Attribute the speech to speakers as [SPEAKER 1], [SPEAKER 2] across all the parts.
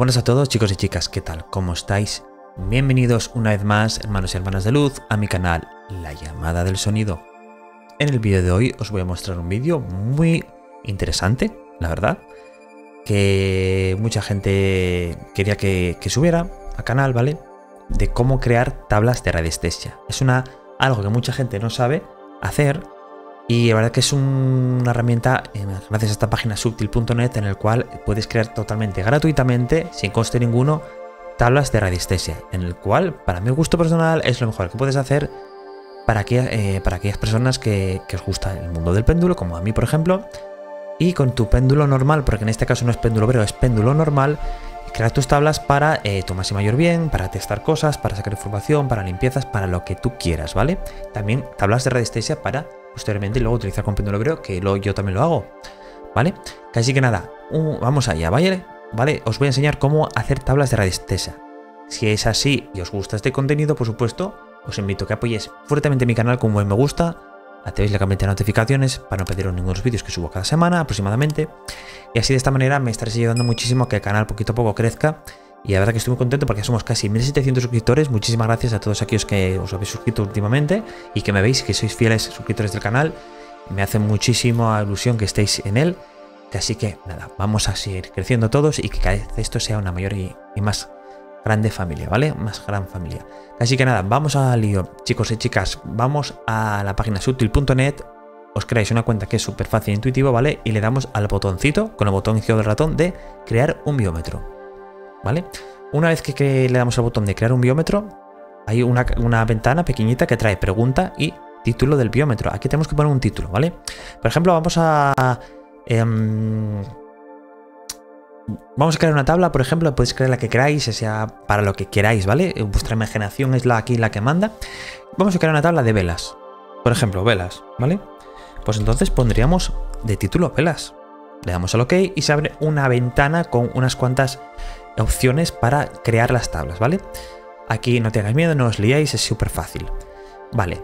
[SPEAKER 1] buenas a todos chicos y chicas, ¿qué tal? ¿Cómo estáis? Bienvenidos una vez más, hermanos y hermanas de luz, a mi canal La Llamada del Sonido. En el vídeo de hoy os voy a mostrar un vídeo muy interesante, la verdad, que mucha gente quería que, subiera al canal, ¿vale? De cómo crear tablas de radiestesia. Es una, algo que mucha gente no sabe hacer y la verdad que es una herramienta, eh, gracias a esta página subtil.net, en el cual puedes crear totalmente gratuitamente, sin coste ninguno, tablas de radiestesia, en el cual, para mi gusto personal, es lo mejor que puedes hacer para, eh, para aquellas personas que, os gusta el mundo del péndulo, como a mí, por ejemplo, y con tu péndulo normal, porque en este caso no es péndulo pero es péndulo normal, crear tus tablas para eh, tu más y mayor bien, para testar cosas, para sacar información, para limpiezas, para lo que tú quieras, ¿vale? También tablas de radiestesia para posteriormente y luego utilizar con péndulo hebreo, que yo también lo hago. ¿Vale? Así que nada, vamos allá, ¿vale? ¿vale? Os voy a enseñar cómo hacer tablas de radiestesia. Si es así y os gusta este contenido, por supuesto, os invito a que apoyéis fuertemente mi canal con un buen me gusta, activéis la campanita de notificaciones para no perderos ninguno de los vídeos que subo cada semana aproximadamente, y así de esta manera me estaréis ayudando muchísimo a que el canal poquito a poco crezca y la verdad que estoy muy contento porque somos casi 1700 suscriptores. Muchísimas gracias a todos aquellos que os habéis suscrito últimamente y que me veis, que sois fieles suscriptores del canal. Me hace muchísima ilusión que estéis en él. Así que nada, vamos a seguir creciendo todos y que cada vez esto sea una mayor y, más grande familia, ¿vale? Más gran familia. Así que nada, vamos al lío, chicos y chicas. Vamos a la página sutil.net. Os creáis una cuenta que es súper fácil e intuitivo, ¿vale? Y le damos al botoncito, con el botón izquierdo del ratón, de crear un biómetro. ¿Vale? Una vez que, le damos al botón de crear un biómetro, hay una, ventana pequeñita que trae pregunta y título del biómetro. Aquí tenemos que poner un título, ¿vale? Por ejemplo, vamos a... Em, vamos a crear una tabla, por ejemplo, podéis crear la que queráis, sea para lo que queráis, ¿vale? Vuestra imaginación es la aquí la que manda. Vamos a crear una tabla de velas. Por ejemplo, velas, ¿vale? Pues entonces pondríamos de título velas. Le damos al OK y se abre una ventana con unas cuantas opciones para crear las tablas, ¿vale? Aquí no tengáis miedo, no os liáis, es súper fácil. Vale.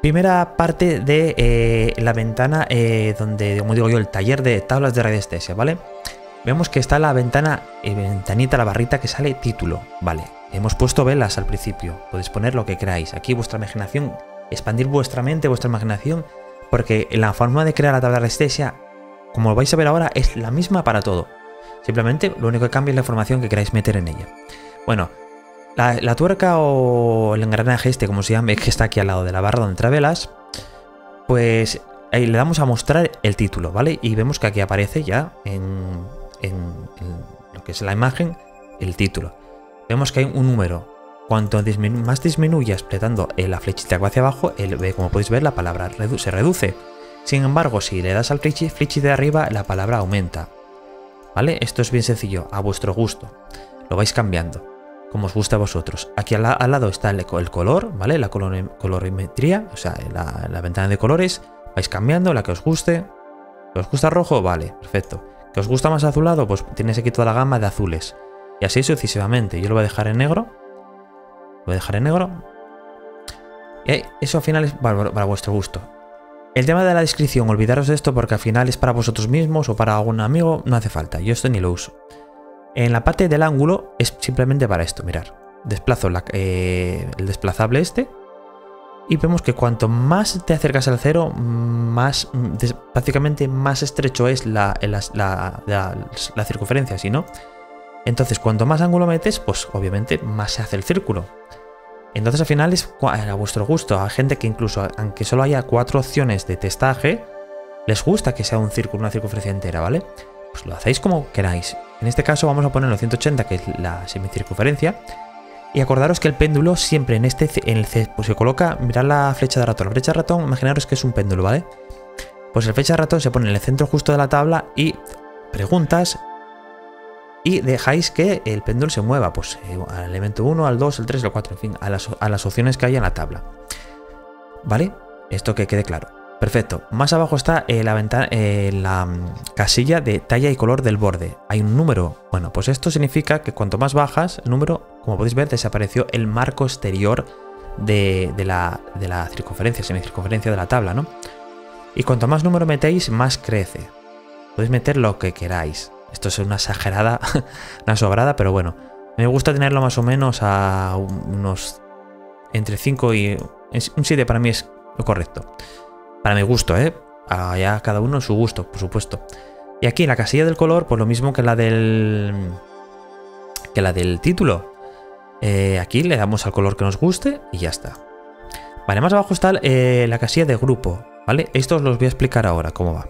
[SPEAKER 1] Primera parte de eh, la ventana eh, donde, como digo yo, el taller de tablas de radiestesia, ¿vale? Vemos que está la ventana, eh, ventanita, la barrita que sale título, ¿vale? Hemos puesto velas al principio, podéis poner lo que queráis. Aquí vuestra imaginación, expandir vuestra mente, vuestra imaginación, porque la forma de crear la tabla de radiestesia, como vais a ver ahora, es la misma para todo. Simplemente lo único que cambia es la información que queráis meter en ella. Bueno, la, tuerca o el engranaje este, como se llama, que está aquí al lado de la barra donde trae velas, pues ahí le damos a mostrar el título, ¿vale? Y vemos que aquí aparece ya en, lo que es la imagen el título. Vemos que hay un número. Cuanto más disminuye apretando la flechita hacia abajo, el, como podéis ver, la palabra se reduce. Sin embargo, si le das al flechita de arriba, la palabra aumenta. ¿Vale? Esto es bien sencillo, a vuestro gusto. Lo vais cambiando, como os gusta a vosotros. Aquí al, lado está el, color, ¿vale? La colorimetría, o sea, la, ventana de colores. Vais cambiando la que os guste. ¿Os gusta rojo? Vale, perfecto. ¿Que os gusta más azulado? Pues tienes aquí toda la gama de azules. Y así sucesivamente. Yo lo voy a dejar en negro. Lo voy a dejar en negro. Y eso al final es para vuestro gusto. El tema de la descripción, olvidaros de esto porque al final es para vosotros mismos o para algún amigo, no hace falta, yo esto ni lo uso. En la parte del ángulo es simplemente para esto, mirar. Desplazo eh, el desplazable este y vemos que cuanto más te acercas al cero, más prácticamente más estrecho es la, la circunferencia, si no. Entonces, cuanto más ángulo metes, pues obviamente más se hace el círculo. Entonces al final es a vuestro gusto. A gente que incluso, aunque solo haya cuatro opciones de testaje, les gusta que sea un círculo, una circunferencia entera, ¿vale? Pues lo hacéis como queráis. En este caso vamos a ponerlo 180, que es la semicircunferencia. Y acordaros que el péndulo siempre en este en el pues se coloca, mirad la flecha de ratón. La flecha de ratón, imaginaros que es un péndulo, ¿vale? Pues el flecha de ratón se pone en el centro justo de la tabla y preguntas y dejáis que el péndulo se mueva, pues eh, al elemento 1, al 2, al 3, al 4, en fin, a las, opciones que hay en la tabla. ¿Vale? Esto que quede claro. Perfecto. Más abajo está eh, la, ventana, eh, la mm, casilla de talla y color del borde. Hay un número. Bueno, pues esto significa que cuanto más bajas el número, como podéis ver, desapareció el marco exterior de, la, de la circunferencia, semicircunferencia de la tabla, ¿no? Y cuanto más número metéis, más crece. Podéis meter lo que queráis. Esto es una exagerada, una sobrada, pero bueno. Me gusta tenerlo más o menos a unos entre 5 y... Un 7 para mí es lo correcto. Para mi gusto, ¿eh? Allá cada uno su gusto, por supuesto. Y aquí en la casilla del color, pues lo mismo que la del... Que la del título. Eh, aquí le damos al color que nos guste y ya está. Vale, más abajo está eh, la casilla de grupo, ¿vale? Esto os los voy a explicar ahora cómo va.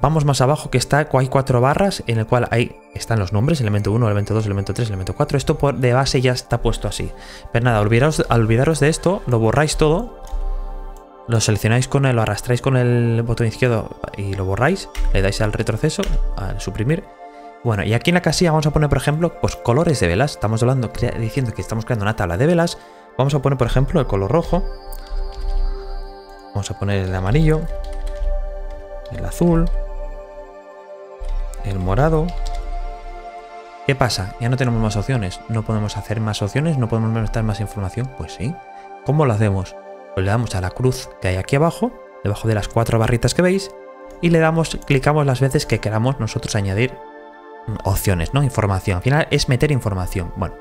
[SPEAKER 1] Vamos más abajo que está, hay cuatro barras en el cual ahí están los nombres, elemento 1, elemento 2, elemento 3, elemento 4. Esto por de base ya está puesto así. Pero nada, olvidaros, olvidaros de esto, lo borráis todo, lo seleccionáis con el, lo arrastráis con el botón izquierdo y lo borráis, le dais al retroceso, al suprimir. Bueno, y aquí en la casilla vamos a poner, por ejemplo, pues colores de velas. Estamos hablando, diciendo que estamos creando una tabla de velas. Vamos a poner, por ejemplo, el color rojo. Vamos a poner el amarillo, el azul, el morado. ¿Qué pasa? Ya no tenemos más opciones. No podemos hacer más opciones, no podemos meter más información. Pues sí. ¿Cómo lo hacemos? Pues le damos a la cruz que hay aquí abajo, debajo de las cuatro barritas que veis, y le damos, clicamos las veces que queramos nosotros añadir opciones, ¿no? Información. Al final es meter información. Bueno,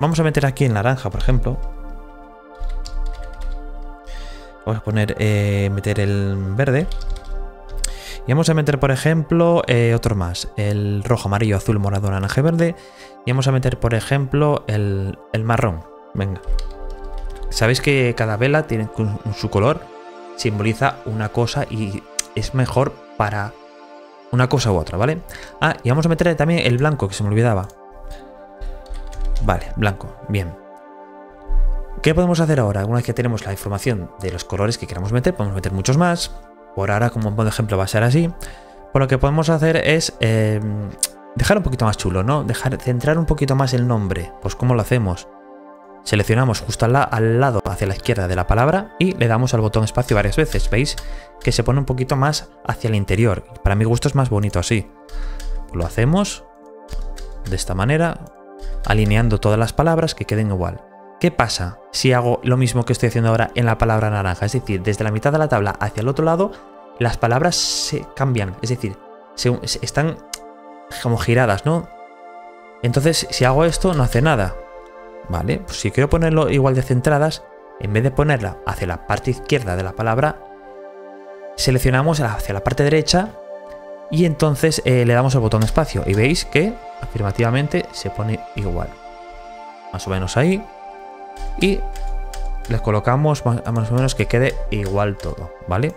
[SPEAKER 1] vamos a meter aquí en naranja, por ejemplo. Vamos a poner, eh, meter el verde. Y vamos a meter, por ejemplo, eh, otro más. El rojo, amarillo, azul, morado, naranja y verde. Y vamos a meter, por ejemplo, el, marrón. Venga. Sabéis que cada vela tiene su color, simboliza una cosa y es mejor para una cosa u otra, ¿vale? Ah, y vamos a meter también el blanco, que se me olvidaba. Vale, blanco, bien. ¿Qué podemos hacer ahora? Una vez que tenemos la información de los colores que queramos meter, podemos meter muchos más. Por ahora, como por ejemplo, va a ser así. Por lo que podemos hacer es em, dejar un poquito más chulo, ¿no? Dejar, centrar un poquito más el nombre. Pues ¿cómo lo hacemos? Seleccionamos justo al, al, lado hacia la izquierda de la palabra y le damos al botón espacio varias veces. ¿Veis? Que se pone un poquito más hacia el interior. Para mi gusto es más bonito así. Lo hacemos de esta manera, alineando todas las palabras que queden igual. ¿Qué pasa si hago lo mismo que estoy haciendo ahora en la palabra naranja? Es decir, desde la mitad de la tabla hacia el otro lado, las palabras se cambian. Es decir, están como giradas, ¿no? Entonces, si hago esto, no hace nada. ¿Vale? Pues si quiero ponerlo igual de centradas, en vez de ponerla hacia la parte izquierda de la palabra, seleccionamos hacia la parte derecha y entonces eh, le damos el botón espacio. Y veis que afirmativamente se pone igual. Más o menos ahí y les colocamos más, o menos que quede igual todo, ¿vale?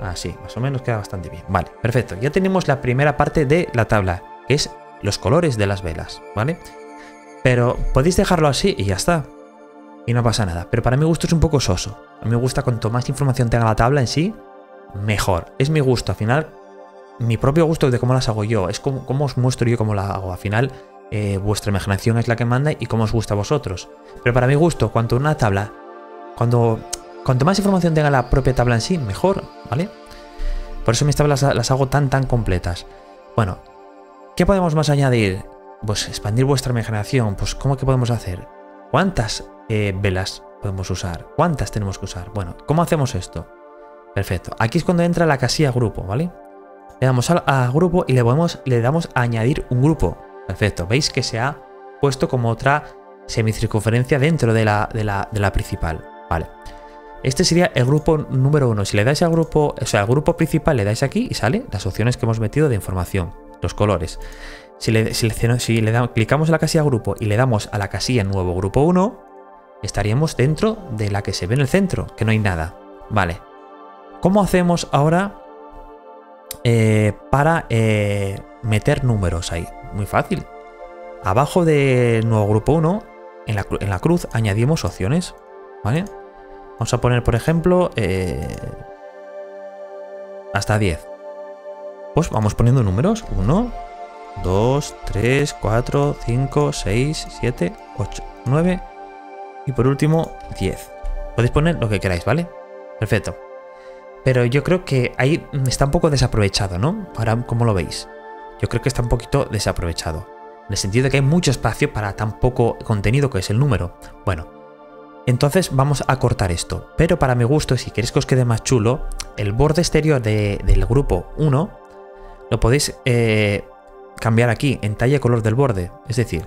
[SPEAKER 1] Así, más o menos queda bastante bien. Vale, perfecto. Ya tenemos la primera parte de la tabla, que es los colores de las velas, ¿vale? Pero podéis dejarlo así y ya está. Y no pasa nada. Pero para mi gusto es un poco soso. A mí me gusta cuanto más información tenga la tabla en sí, mejor. Es mi gusto. Al final, mi propio gusto de cómo las hago yo. Es como, cómo os muestro yo cómo la hago. Al final, eh, vuestra imaginación es la que manda y cómo os gusta a vosotros. Pero para mi gusto, cuanto una tabla, cuando cuanto más información tenga la propia tabla en sí, mejor, ¿vale? Por eso mis tablas las hago tan tan completas. Bueno, ¿qué podemos más añadir? Pues expandir vuestra imaginación. Pues ¿cómo que podemos hacer? ¿Cuántas eh, velas podemos usar? ¿Cuántas tenemos que usar? Bueno, ¿cómo hacemos esto? Perfecto. Aquí es cuando entra la casilla grupo, ¿vale? Le damos a, grupo y le, podemos, le damos a añadir un grupo. Perfecto, veis que se ha puesto como otra semicircunferencia dentro de la, principal. Vale. Este sería el grupo número uno. Si le dais al grupo, o sea, al grupo principal le dais aquí y sale las opciones que hemos metido de información, los colores. Si le, si le damos, clicamos en la casilla grupo y le damos a la casilla nuevo grupo 1, estaríamos dentro de la que se ve en el centro, que no hay nada. Vale. ¿Cómo hacemos ahora eh, para eh, meter números ahí? Muy fácil. Abajo de nuevo grupo 1, en la, cruz, añadimos opciones. ¿Vale? Vamos a poner, por ejemplo, eh, hasta 10. Pues vamos poniendo números. 1, 2, 3, 4, 5, 6, 7, 8, 9 y por último 10. Podéis poner lo que queráis, ¿vale? Perfecto. Pero yo creo que ahí está un poco desaprovechado, ¿no? Ahora, ¿cómo lo veis? Yo creo que está un poquito desaprovechado. En el sentido de que hay mucho espacio para tan poco contenido que es el número. Bueno, entonces vamos a cortar esto. Pero para mi gusto, si queréis que os quede más chulo, el borde exterior del grupo 1 lo podéis eh, cambiar aquí en talla y color del borde. Es decir,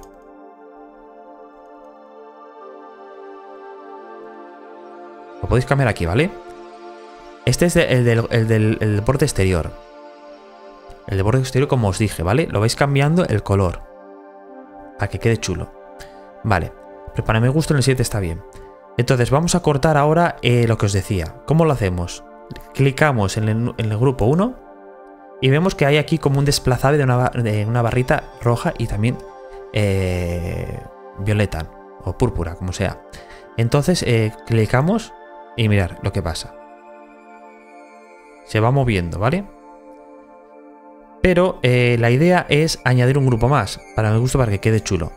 [SPEAKER 1] lo podéis cambiar aquí, ¿vale? Este es el, del, borde exterior. El de borde exterior, como os dije, ¿vale? Lo vais cambiando el color. Para que quede chulo. Vale. Pero para mi gusto en el 7 está bien. Entonces vamos a cortar ahora eh, lo que os decía. ¿Cómo lo hacemos? Clicamos en el, grupo 1 y vemos que hay aquí como un desplazable de una, barrita roja y también eh, violeta o púrpura, como sea. Entonces eh, clicamos y mirar lo que pasa. Se va moviendo, ¿vale? Pero la idea es añadir un grupo más, para mi gusto, para que quede chulo.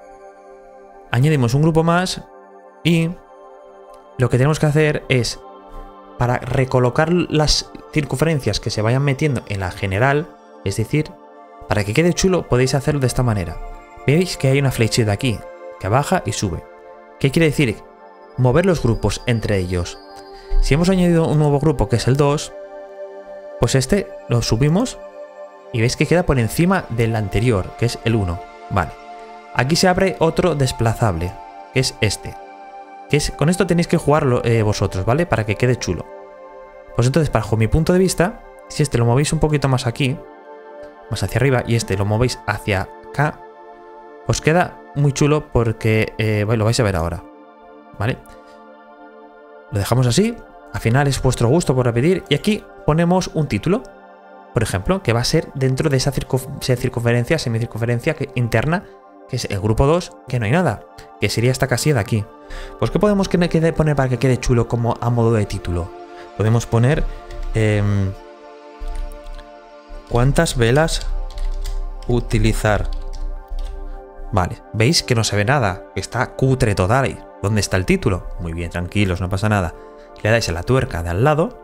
[SPEAKER 1] Añadimos un grupo más y lo que tenemos que hacer es, para recolocar las circunferencias que se vayan metiendo en la general, es decir, para que quede chulo podéis hacerlo de esta manera. Veis que hay una flechita aquí, que baja y sube. ¿Qué quiere decir? Mover los grupos entre ellos. Si hemos añadido un nuevo grupo que es el 2, pues este lo subimos y veis que queda por encima del anterior, que es el 1. Vale. Aquí se abre otro desplazable, que es este con esto tenéis que jugarlo eh, vosotros, ¿vale? Para que quede chulo. Pues entonces, bajo mi punto de vista, si este lo movéis un poquito más aquí, más hacia arriba, y este lo movéis hacia acá, os queda muy chulo porque eh, lo vais a ver ahora, ¿vale? Lo dejamos así, al final es vuestro gusto por repetir, y aquí ponemos un título, por ejemplo, que va a ser dentro de esa circunferencia, semicircunferencia interna que es el grupo 2, que no hay nada, que sería esta casilla de aquí. Pues ¿qué podemos que quede, poner para que quede chulo como a modo de título? Podemos poner... Em, ¿Cuántas velas utilizar? Vale, veis que no se ve nada, está cutre total. ¿Dónde está el título? Muy bien, tranquilos, no pasa nada. Le dais a la tuerca de al lado,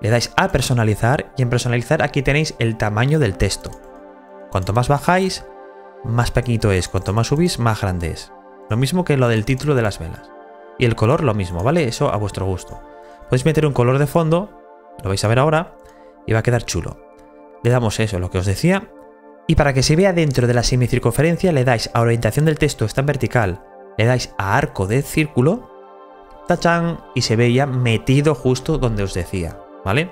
[SPEAKER 1] le dais a personalizar y en personalizar aquí tenéis el tamaño del texto. Cuanto más bajáis, más pequeñito es. Cuanto más subís, más grande es. Lo mismo que lo del título de las velas. Y el color lo mismo, ¿vale? Eso a vuestro gusto. Podéis meter un color de fondo, lo vais a ver ahora, y va a quedar chulo. Le damos eso, lo que os decía. Y para que se vea dentro de la semicircunferencia, le dais a orientación del texto, está en vertical. Le dais a arco de círculo, tachán, y se veía metido justo donde os decía, ¿vale?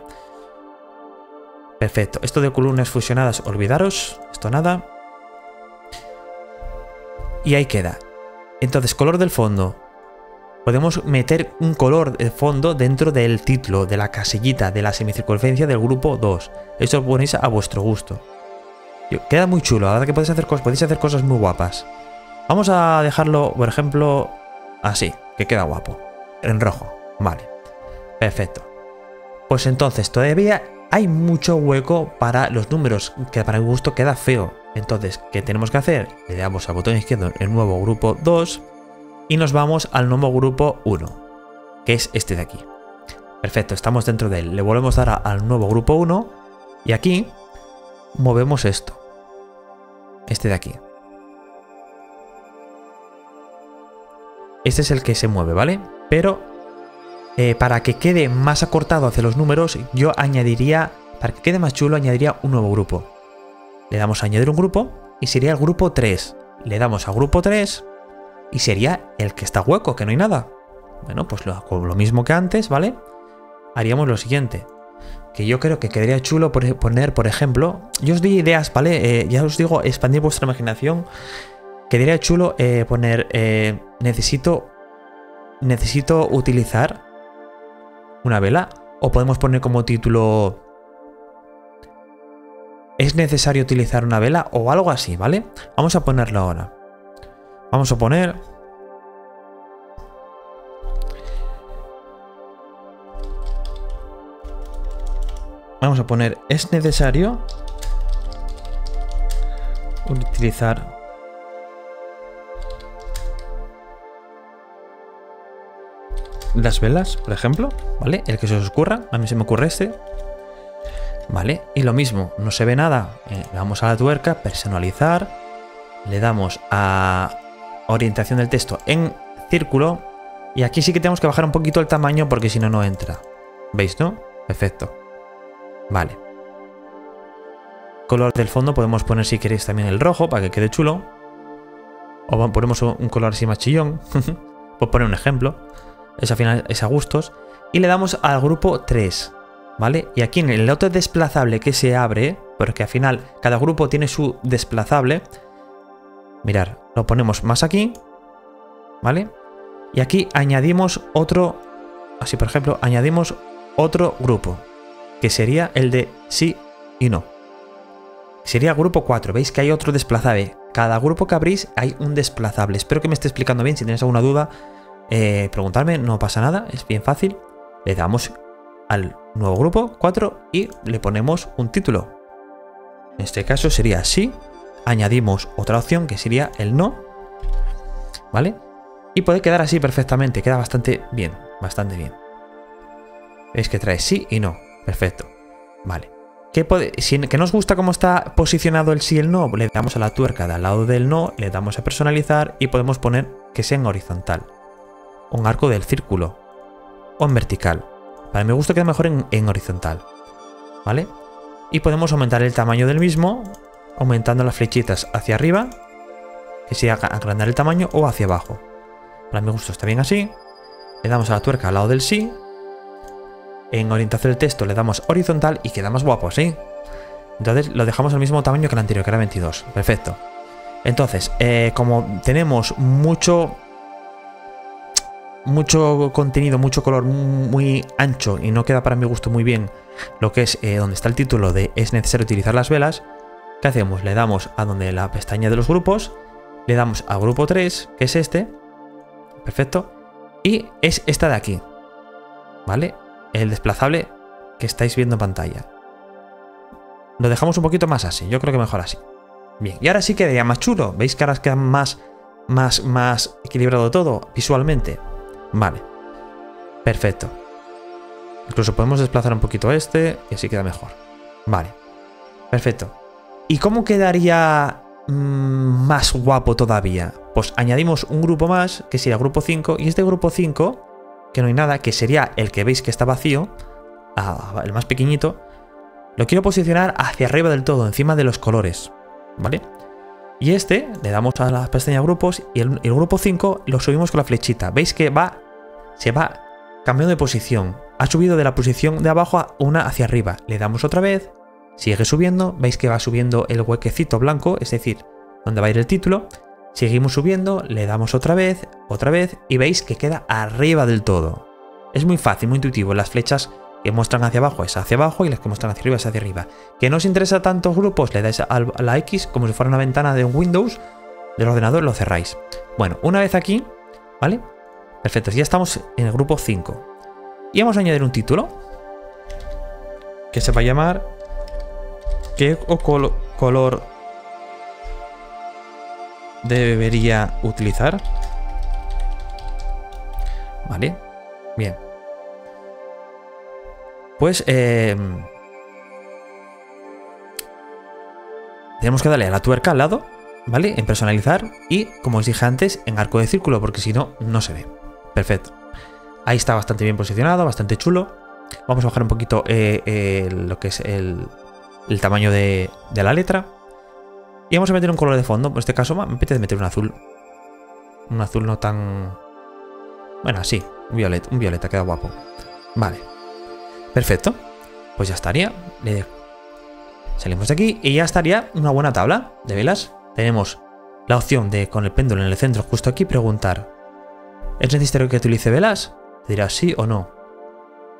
[SPEAKER 1] Perfecto. Esto de columnas fusionadas, olvidaros, esto nada. Y ahí queda. Entonces, color del fondo. Podemos meter un color de fondo dentro del título, de la casillita, de la semicircunferencia del grupo 2. Eso lo ponéis a vuestro gusto. Queda muy chulo, la verdad que podéis hacer, cosas, podéis hacer cosas muy guapas. Vamos a dejarlo, por ejemplo, así, que queda guapo. En rojo, vale. Perfecto. Pues entonces, todavía hay mucho hueco para los números, que para mi gusto queda feo. Entonces, ¿qué tenemos que hacer? Le damos al botón izquierdo el nuevo grupo 2 y nos vamos al nuevo grupo 1, que es este de aquí. Perfecto, estamos dentro de él. Le volvemos a dar al nuevo grupo 1 y aquí movemos esto. Este de aquí. Este es el que se mueve, ¿vale? Pero eh, para que quede más acortado hacia los números, yo añadiría, para que quede más chulo, añadiría un nuevo grupo. Le damos a añadir un grupo y sería el grupo 3. Le damos a grupo 3 y sería el que está hueco, que no hay nada. Bueno, pues lo, mismo que antes, ¿vale? Haríamos lo siguiente. Que yo creo que quedaría chulo poner, por ejemplo, yo os di ideas, ¿vale? Eh, ya os digo, expandir vuestra imaginación. Quedaría chulo eh, poner, necesito, necesito utilizar una vela. O podemos poner como título es necesario utilizar una vela o algo así, ¿vale? Vamos a ponerlo ahora. Vamos a poner... Vamos a poner, es necesario utilizar las velas, por ejemplo, ¿vale? El que se os ocurra, a mí se me ocurre este, ¿Vale? Y lo mismo, no se ve nada. Eh, le damos a la tuerca, personalizar. Le damos a orientación del texto en círculo. Y aquí sí que tenemos que bajar un poquito el tamaño porque si no, no entra. ¿Veis, no? Perfecto. Vale. color del fondo podemos poner si queréis también el rojo para que quede chulo. O ponemos un color así más chillón. Por poner un ejemplo. Es, al final, es a gustos. Y le damos al grupo 3. ¿Vale? Y aquí en el otro desplazable que se abre, porque al final cada grupo tiene su desplazable. Mirar, lo ponemos más aquí. ¿Vale? Y aquí añadimos otro, así por ejemplo, añadimos otro grupo, que sería el de sí y no. Sería grupo 4, veis que hay otro desplazable. Cada grupo que abrís hay un desplazable. Espero que me esté explicando bien, si tenéis alguna duda, eh, preguntarme, no pasa nada, es bien fácil. Le damos al nuevo grupo 4 y le ponemos un título. En este caso sería sí, añadimos otra opción que sería el no, ¿vale? Y puede quedar así perfectamente, queda bastante bien, bastante bien. Veis que trae sí y no, perfecto, vale. ¿Qué puede, si que nos gusta cómo está posicionado el sí y el no, le damos a la tuerca de al lado del no, le damos a personalizar y podemos poner que sea en horizontal, un arco del círculo o en vertical. Para gusta que queda mejor en, en horizontal, ¿vale? Y podemos aumentar el tamaño del mismo aumentando las flechitas hacia arriba, que sea agrandar el tamaño, o hacia abajo. Para mi gusto está bien así. Le damos a la tuerca al lado del sí. En orientación del texto le damos horizontal y queda más guapo así. Entonces lo dejamos al mismo tamaño que el anterior, que era 22. Perfecto. Entonces, eh, como tenemos mucho mucho contenido, mucho color muy ancho y no queda para mi gusto muy bien lo que es eh, donde está el título de es necesario utilizar las velas, ¿qué hacemos? Le damos a donde la pestaña de los grupos, le damos a grupo 3, que es este, Perfecto. Y es esta de aquí. ¿Vale? El desplazable que estáis viendo en pantalla. Lo dejamos un poquito más así. Yo creo que mejor así. Bien. Y ahora sí quedaría más chulo. ¿Veis que ahora queda más, más, más equilibrado todo visualmente? Vale. Perfecto. Incluso podemos desplazar un poquito este y así queda mejor. Vale. Perfecto. ¿Y cómo quedaría Mm, más guapo todavía? Pues añadimos un grupo más, que sería grupo 5, y este grupo 5, que no hay nada, que sería el que veis que está vacío, el más pequeñito, lo quiero posicionar hacia arriba del todo, encima de los colores, ¿vale? Y este le damos a la pestaña grupos y el, el grupo 5 lo subimos con la flechita. Veis que va, se va cambiando de posición. Ha subido de la posición de abajo a una hacia arriba. Le damos otra vez Sigue subiendo, veis que va subiendo el huequecito blanco, es decir, donde va a ir el título. Seguimos subiendo, le damos otra vez, otra vez, y veis que queda arriba del todo. Es muy fácil, muy intuitivo. Las flechas que muestran hacia abajo es hacia abajo y las que muestran hacia arriba es hacia arriba. ¿Que no os interesa tantos grupos? Le dais a la X como si fuera una ventana de un Windows del ordenador lo cerráis. Bueno, una vez aquí, ¿vale? Perfecto, ya estamos en el grupo 5. Y vamos a añadir un título que se va a llamar ¿Qué color debería utilizar? Vale, bien. Pues em, tenemos que darle a la tuerca al lado, ¿vale? En personalizar y, como os dije antes, en arco de círculo, porque si no, no se ve. Perfecto. Ahí está bastante bien posicionado, bastante chulo. Vamos a bajar un poquito eh, eh, lo que es el, tamaño de, la letra. Y vamos a meter un color de fondo. En este caso me apetece meter un azul. Un azul no tan... Bueno, sí, un violeta, un violeta, queda guapo. Vale. Perfecto. Pues ya estaría. Salimos de aquí y ya estaría una buena tabla de velas. Tenemos la opción de, con el péndulo en el centro, justo aquí, preguntar. ¿Es necesario que utilice velas? Te dirá sí o no.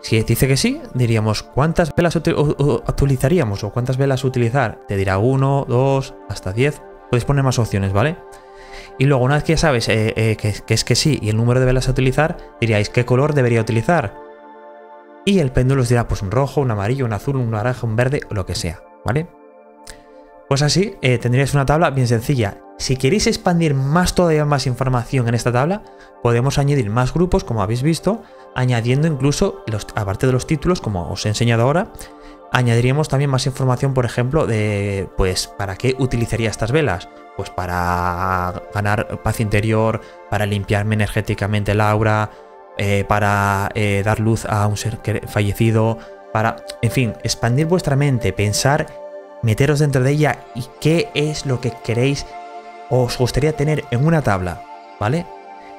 [SPEAKER 1] Si dice que sí, diríamos cuántas velas utilizaríamos o cuántas velas utilizar. Te dirá 1, 2, hasta 10. Podéis poner más opciones, ¿vale? Y luego, una vez que ya sabes eh, eh, que, es que sí y el número de velas a utilizar, diríais qué color debería utilizar. Y el péndulo os dirá pues un rojo, un amarillo, un azul, un naranja, un verde o lo que sea, ¿vale? Pues así eh, tendríais una tabla bien sencilla. Si queréis expandir más todavía más información en esta tabla, podemos añadir más grupos, como habéis visto, añadiendo incluso, los, aparte de los títulos, como os he enseñado ahora, añadiríamos también más información, por ejemplo, de, pues, ¿para qué utilizaría estas velas? Pues para ganar paz interior, para limpiarme energéticamente el aura, eh, para eh, dar luz a un ser fallecido, para, en fin, expandir vuestra mente, pensar meteros dentro de ella y qué es lo que queréis os gustaría tener en una tabla, ¿vale?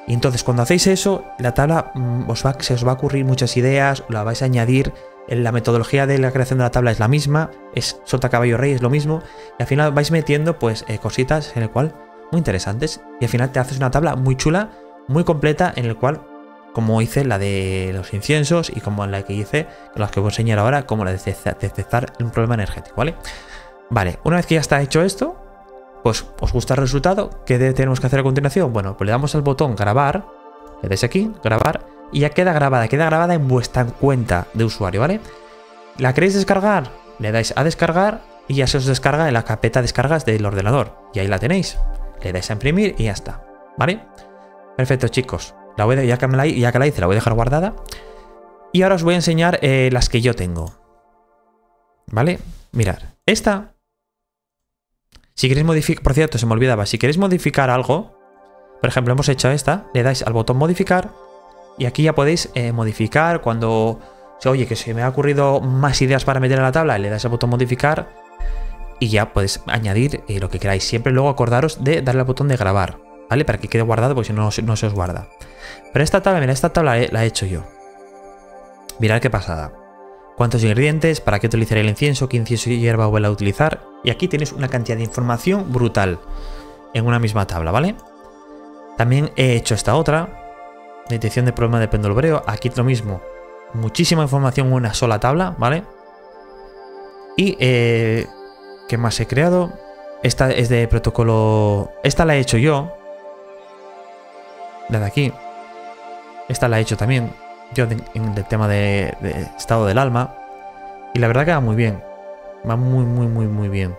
[SPEAKER 1] Y entonces cuando hacéis eso, la tabla mm, os va, se os va a ocurrir muchas ideas, la vais a añadir, la metodología de la creación de la tabla es la misma, es sota caballo rey, es lo mismo, y al final vais metiendo pues eh, cositas en el cual muy interesantes, y al final te haces una tabla muy chula, muy completa, en el cual, como hice la de los inciensos y como la que hice, las que voy a enseñar ahora, como la de detectar un problema energético, ¿vale? Vale, una vez que ya está hecho esto, pues os gusta el resultado, ¿qué tenemos que hacer a continuación? Bueno, pues le damos al botón grabar, le dais aquí, grabar, y ya queda grabada, queda grabada en vuestra cuenta de usuario, ¿vale? ¿La queréis descargar? Le dais a descargar y ya se os descarga en la carpeta descargas del ordenador. Y ahí la tenéis. Le dais a imprimir y ya está, ¿vale? Perfecto, chicos. La voy ya, que la, que la hice, la voy a dejar guardada. Y ahora os voy a enseñar eh, las que yo tengo. ¿Vale? Mirad, esta si queréis modificar, por cierto, se me olvidaba, si queréis modificar algo, por ejemplo, hemos hecho esta, le dais al botón modificar y aquí ya podéis eh, modificar cuando, oye, que se me ha ocurrido más ideas para meter en la tabla, le dais al botón modificar y ya podéis añadir eh, lo que queráis. Siempre luego acordaros de darle al botón de grabar, ¿vale? Para que quede guardado, porque si no, no se os guarda. Pero esta tabla, mira, esta tabla la he hecho yo. Mirad qué pasada cuántos ingredientes, para qué utilizar el incienso, qué incienso y hierba vuelve a utilizar. Y aquí tienes una cantidad de información brutal en una misma tabla, ¿vale? También he hecho esta otra, detección de problema de péndulo Aquí lo mismo, muchísima información en una sola tabla, ¿vale? Y, eh, ¿qué más he creado? Esta es de protocolo... Esta la he hecho yo. La de aquí. Esta la he hecho también yo en el tema de, estado del alma. Y la verdad que va muy bien. Va muy, muy, muy, muy bien.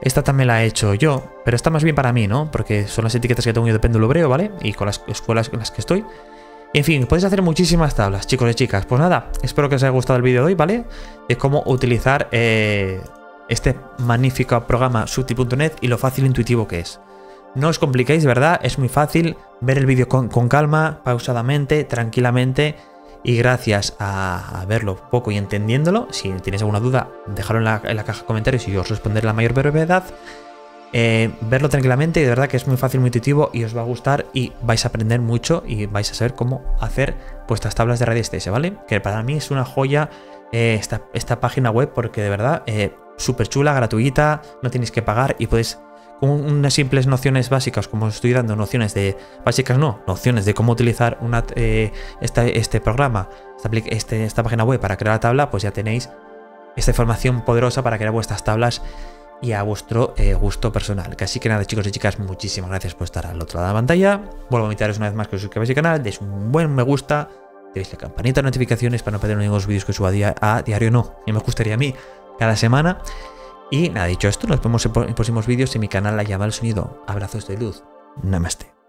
[SPEAKER 1] Esta también la he hecho yo, pero está más bien para mí, ¿no? Porque son las etiquetas que tengo yo de péndulo hebreo, ¿vale? Y con las escuelas en las que estoy. En fin, podéis hacer muchísimas tablas, chicos y chicas. Pues nada, espero que os haya gustado el vídeo de hoy, ¿vale? De cómo utilizar eh, este magnífico programa Subti.net y lo fácil e intuitivo que es. No os compliquéis, ¿verdad? Es muy fácil ver el vídeo con, con calma, pausadamente, tranquilamente y gracias a, verlo poco y entendiéndolo, si tienes alguna duda, dejarlo en la, caja de comentarios y yo os responderé la mayor brevedad. Eh, verlo tranquilamente y de verdad que es muy fácil, muy intuitivo y os va a gustar y vais a aprender mucho y vais a saber cómo hacer vuestras tablas de radiestesia, ¿vale? Que para mí es una joya eh, esta, página web porque de verdad eh, súper chula, gratuita, no tenéis que pagar y podéis unas simples nociones básicas, como estoy dando, nociones de, básicas no, nociones de cómo utilizar una, eh, este programa, esta, este, esta página web para crear la tabla, pues ya tenéis esta información poderosa para crear vuestras tablas y a vuestro eh, gusto personal. Así que nada, chicos y chicas, muchísimas gracias por estar al otro lado de la pantalla. Vuelvo a invitaros una vez más que os suscribáis al canal, deis un buen me gusta, deis la campanita de notificaciones para no perder los vídeos que subo a, a diario, no, y me gustaría a mí cada semana. Y nada, dicho esto, nos vemos en próximos vídeos en mi canal La Llama al Sonido. Abrazos de luz. Namaste.